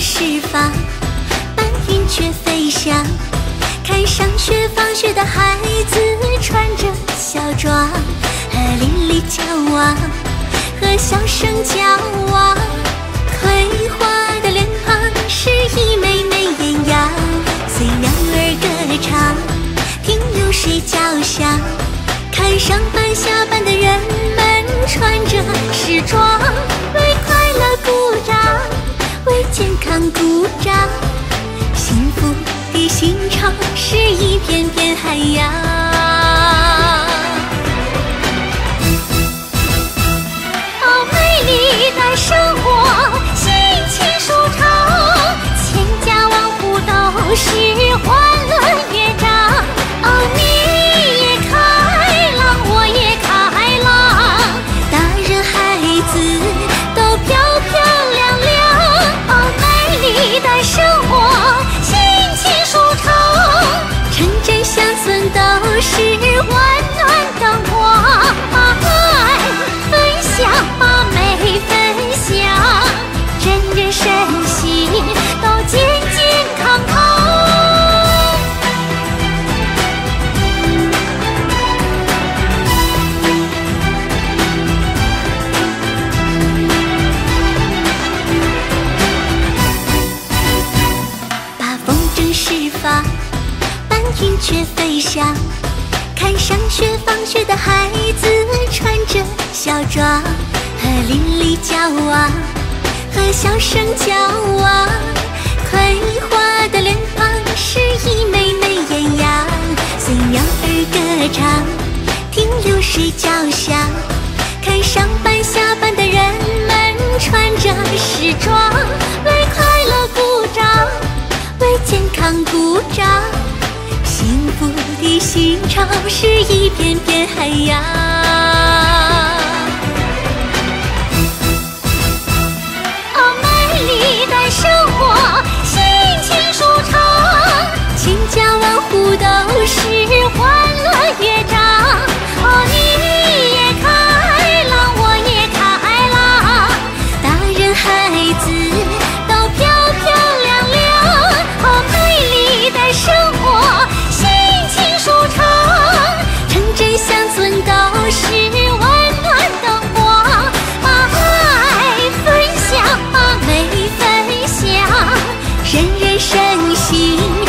释放，伴云雀飞翔。看上学放学的孩子穿着校装，和邻里交往，和笑声交往。葵花的脸庞是一枚枚艳阳，随鸟儿歌唱，听流水叫响。看上。健康鼓掌。幸福的心潮是一片片海洋。生释放，伴云雀飞翔。看上学放学的孩子穿着校装，和邻里交往，和笑声交往。葵花的脸庞是一枚枚艳阳，随鸟儿歌唱，听流水交响。看上班下班的人鼓掌。幸福的心潮是一片片海洋。身心